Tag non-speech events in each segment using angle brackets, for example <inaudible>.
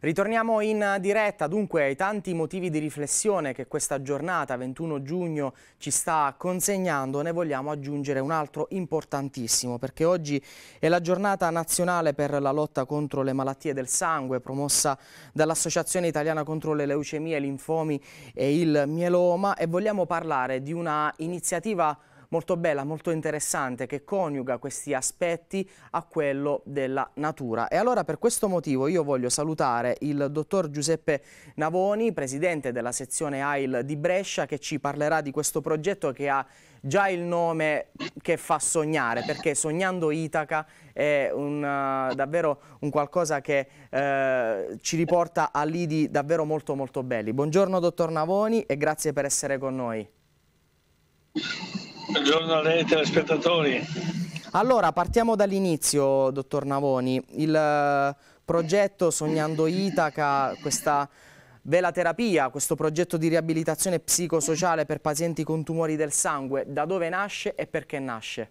Ritorniamo in diretta. Dunque ai tanti motivi di riflessione che questa giornata 21 giugno ci sta consegnando, ne vogliamo aggiungere un altro importantissimo perché oggi è la giornata nazionale per la lotta contro le malattie del sangue promossa dall'Associazione Italiana contro le leucemie, linfomi e il mieloma e vogliamo parlare di una iniziativa molto bella, molto interessante che coniuga questi aspetti a quello della natura. E allora per questo motivo io voglio salutare il dottor Giuseppe Navoni, presidente della sezione AIL di Brescia, che ci parlerà di questo progetto che ha già il nome che fa sognare, perché Sognando Itaca è un, uh, davvero un qualcosa che uh, ci riporta a lidi davvero molto molto belli. Buongiorno dottor Navoni e grazie per essere con noi. Buongiorno a lei telespettatori. Allora, partiamo dall'inizio, dottor Navoni. Il eh, progetto Sognando Itaca, questa vela terapia, questo progetto di riabilitazione psicosociale per pazienti con tumori del sangue, da dove nasce e perché nasce?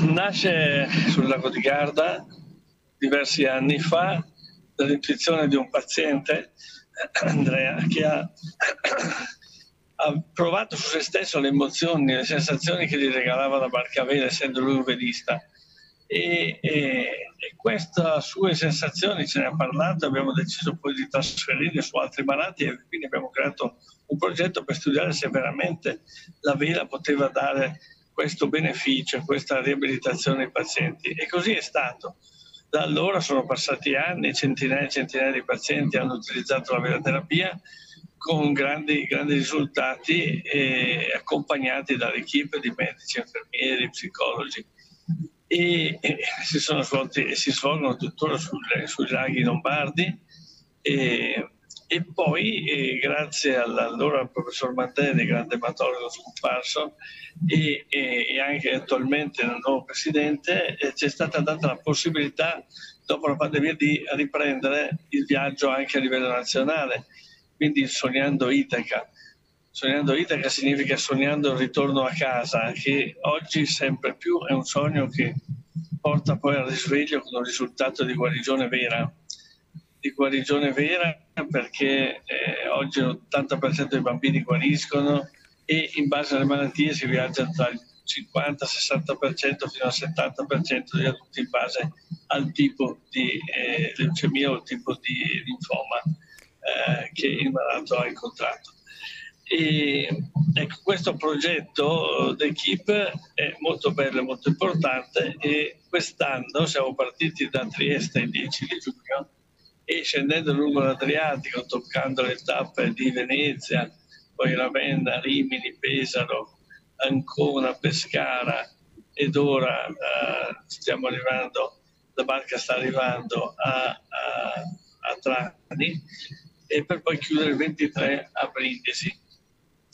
Nasce sul lago di Garda diversi anni fa dall'intuizione di un paziente, Andrea, che ha ha provato su se stesso le emozioni, le sensazioni che gli regalava la barca a vela, essendo lui un vedista. E, e, e, queste sue sensazioni ce ne ha parlato, abbiamo deciso poi di trasferirle su altri malati e quindi abbiamo creato un progetto per studiare se veramente la vela poteva dare questo beneficio, questa riabilitazione ai pazienti. E così è stato. Da allora sono passati anni, centinaia e centinaia di pazienti hanno utilizzato la velaterapia con grandi, grandi risultati e accompagnati dall'equipe di medici, infermieri, psicologi. E, e si sono svolti si svolgono tuttora sulle, sui laghi lombardi. E, e poi eh, grazie all'allora professor Mantelli, grande ematologo scomparso e, e, anche attualmente il nuovo presidente eh, ci è stata data la possibilità dopo la pandemia di riprendere il viaggio anche a livello nazionale quindi sognando Itaca. Sognando Itaca significa sognando il ritorno a casa, che oggi sempre più è un sogno che porta poi al risveglio con un risultato di guarigione vera. Di guarigione vera perché eh, oggi l'80% dei bambini guariscono e in base alle malattie si viaggia tra il 50-60% fino al 70% degli adulti in base al tipo di eh, leucemia o tipo di linfoma eh, che il malato ha incontrato. E, ecco, questo progetto d'equipe è molto bello e molto importante e quest'anno siamo partiti da Trieste il 10 di giugno e scendendo lungo l'Adriatico, toccando le tappe di Venezia, poi Ravenna, Rimini, Pesaro, Ancona, Pescara ed ora eh, stiamo arrivando, la barca sta arrivando a, a, a Trani e per poi chiudere il 23 a Brindisi.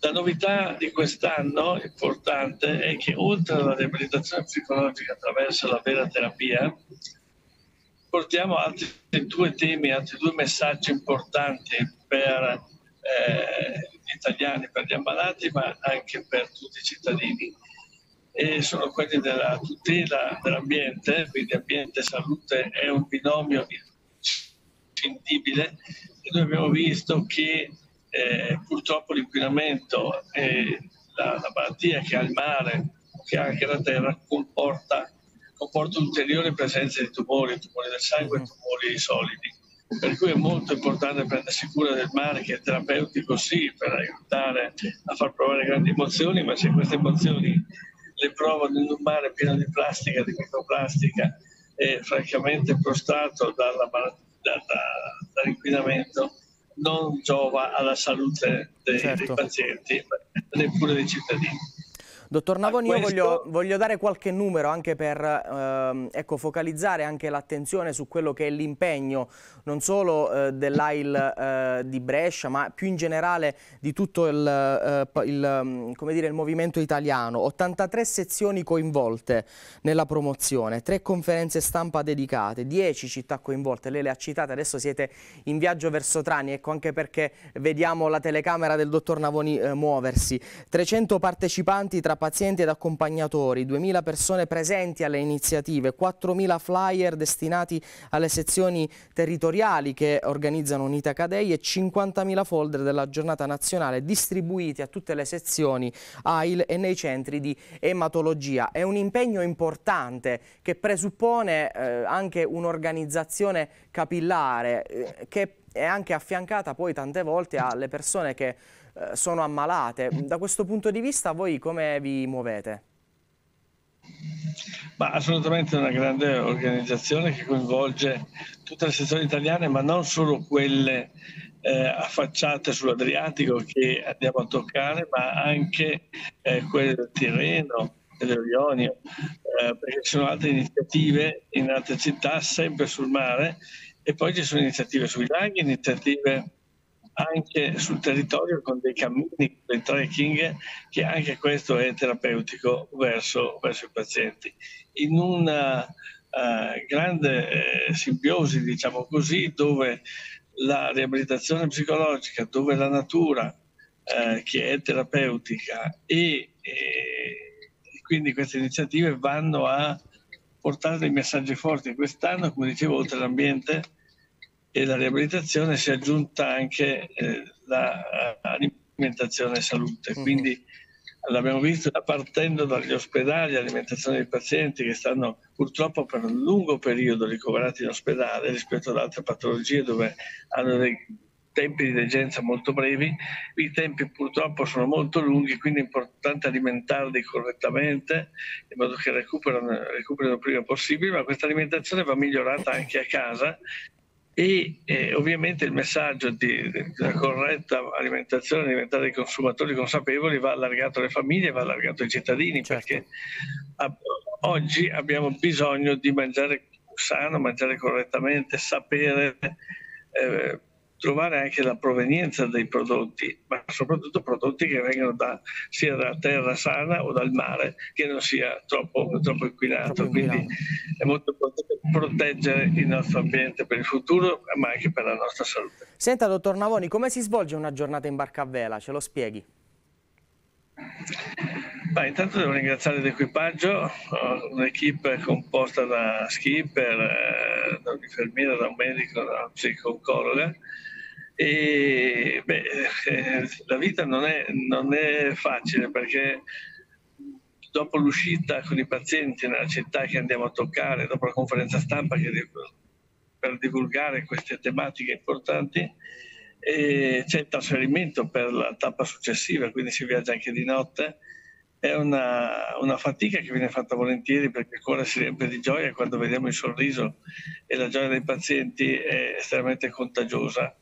La novità di quest'anno importante è che oltre alla riabilitazione psicologica attraverso la vera terapia, portiamo altri due temi, altri due messaggi importanti per eh, gli italiani, per gli ammalati, ma anche per tutti i cittadini. E sono quelli della tutela dell'ambiente, quindi ambiente e salute è un binomio scindibile e noi abbiamo visto che eh, purtroppo l'inquinamento e la, la, malattia che ha il mare, che ha anche la terra, comporta, comporta ulteriore presenza di tumori, tumori del sangue e mm-hmm. tumori solidi. Per cui è molto importante prendersi cura del mare, che è terapeutico sì, per aiutare a far provare grandi emozioni, ma se queste emozioni le provano in un mare pieno di plastica, di microplastica, e francamente prostrato dalla malattia da, da, dall'inquinamento non giova alla salute dei, certo. dei pazienti, neppure dei cittadini. Dottor Navoni, questo... io voglio, voglio, dare qualche numero anche per ehm, ecco, focalizzare anche l'attenzione su quello che è l'impegno non solo eh, dell'AIL eh, di Brescia, ma più in generale di tutto il, eh, il, mm, dire, il, movimento italiano. 83 sezioni coinvolte nella promozione, 3 conferenze stampa dedicate, 10 città coinvolte, lei le ha citate, adesso siete in viaggio verso Trani, ecco anche perché vediamo la telecamera del dottor Navoni eh, muoversi. 300 partecipanti tra pazienti ed accompagnatori, 2.000 persone presenti alle iniziative, 4.000 flyer destinati alle sezioni territoriali che organizzano Unita Cadei e 50.000 folder della giornata nazionale distribuiti a tutte le sezioni AIL e nei centri di ematologia. È un impegno importante che presuppone eh, anche un'organizzazione capillare eh, che è anche affiancata poi tante volte alle persone che eh, sono ammalate. <laughs> Da questo punto di vista voi come vi muovete? Ma assolutamente una grande organizzazione che coinvolge tutte le sezioni italiane, ma non solo quelle eh, affacciate sull'Adriatico che andiamo a toccare, ma anche eh, quelle del Tirreno, dell'Ionio, eh, perché ci sono altre iniziative in altre città, sempre sul mare, e poi ci sono iniziative sui laghi, iniziative anche sul territorio con dei cammini, dei trekking, che anche questo è terapeutico verso, verso i pazienti. In una uh, grande eh, simbiosi, diciamo così, dove la riabilitazione psicologica, dove la natura eh, che è terapeutica e, e, quindi queste iniziative vanno a portare dei messaggi forti. Quest'anno, come dicevo, oltre all'ambiente e la riabilitazione si è aggiunta anche eh, l'alimentazione e salute. Mm-hmm. Quindi l'abbiamo visto partendo dagli ospedali, l'alimentazione dei pazienti che stanno purtroppo per un lungo periodo ricoverati in ospedale rispetto ad altre patologie dove hanno dei tempi di degenza molto brevi, i tempi purtroppo sono molto lunghi, quindi è importante alimentarli correttamente in modo che recuperino, recuperino il prima possibile, ma questa alimentazione va migliorata anche a casa e eh, ovviamente il messaggio di, una corretta alimentazione diventare dei consumatori consapevoli va allargato alle famiglie, va allargato ai cittadini certo. perché a, oggi abbiamo bisogno di mangiare sano, mangiare correttamente, sapere eh, trovare anche la provenienza dei prodotti, ma soprattutto prodotti che vengono da, sia da terra sana o dal mare, che non sia troppo, troppo inquinato. Troppo Quindi è molto importante proteggere il nostro ambiente per il futuro, ma anche per la nostra salute. Senta, dottor Navoni, come si svolge una giornata in barca a vela? Ce lo spieghi? Beh, intanto devo ringraziare l'equipaggio, un'equipe composta da skipper, eh, da un'infermiera, da un medico, da una psicologa e beh, eh, la vita non è, non è facile perché dopo l'uscita con i pazienti nella città che andiamo a toccare, dopo la conferenza stampa che, per divulgare queste tematiche importanti, c'è il trasferimento per la tappa successiva, quindi si viaggia anche di notte. È una, una, fatica che viene fatta volentieri perché il cuore si riempie di gioia quando vediamo il sorriso e la gioia dei pazienti è estremamente contagiosa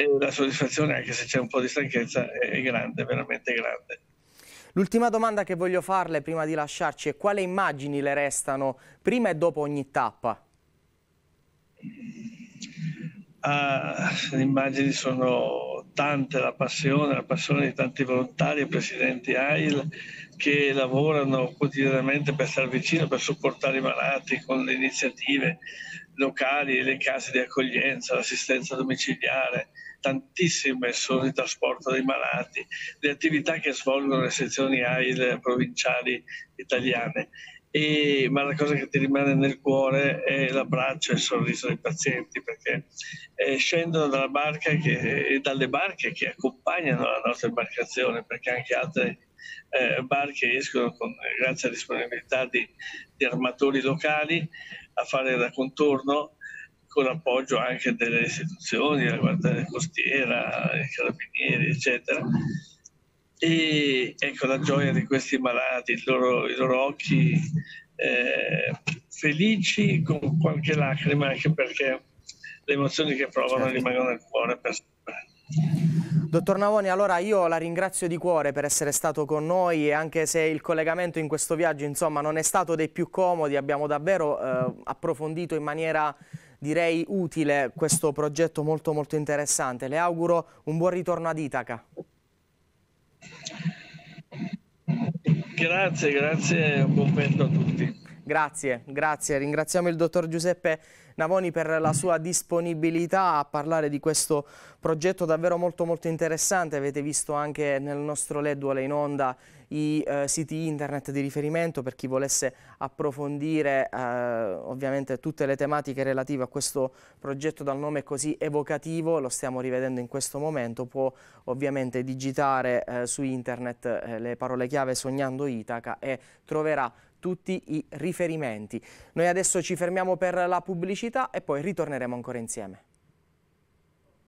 e la soddisfazione, anche se c'è un po' di stanchezza, è grande, veramente grande. L'ultima domanda che voglio farle prima di lasciarci è quali immagini le restano prima e dopo ogni tappa? Ah, le immagini sono tante, la passione, la passione di tanti volontari e presidenti AIL che lavorano quotidianamente per stare vicino, per supportare i malati con le iniziative locali, le case di accoglienza, l'assistenza domiciliare, tantissime sono il trasporto dei malati, le attività che svolgono le sezioni AIL provinciali italiane. E, ma la cosa che ti rimane nel cuore è l'abbraccio e il sorriso dei pazienti perché eh, scendono dalla barca che, e dalle barche che accompagnano la nostra imbarcazione perché anche altre eh, barche escono con, grazie alla disponibilità di, di armatori locali a fare da contorno con l'appoggio anche delle istituzioni, la Guardia Costiera, i Carabinieri, eccetera. E ecco la gioia di questi malati, i loro, i loro occhi eh, felici con qualche lacrima, anche perché le emozioni che provano certo. rimangono nel cuore per sempre. Dottor Navoni, allora io la ringrazio di cuore per essere stato con noi e anche se il collegamento in questo viaggio insomma non è stato dei più comodi, abbiamo davvero eh, approfondito in maniera direi utile questo progetto molto molto interessante. Le auguro un buon ritorno ad Itaca. Grazie, grazie e un buon vento a tutti. Grazie, grazie. Ringraziamo il dottor Giuseppe Navoni per la sua disponibilità a parlare di questo progetto davvero molto molto interessante. Avete visto anche nel nostro Ledduole in onda i eh, siti internet di riferimento per chi volesse approfondire eh, ovviamente tutte le tematiche relative a questo progetto dal nome così evocativo, lo stiamo rivedendo in questo momento, può ovviamente digitare eh, su internet eh, le parole chiave Sognando Itaca e troverà tutti i riferimenti. Noi adesso ci fermiamo per la pubblicità e poi ritorneremo ancora insieme.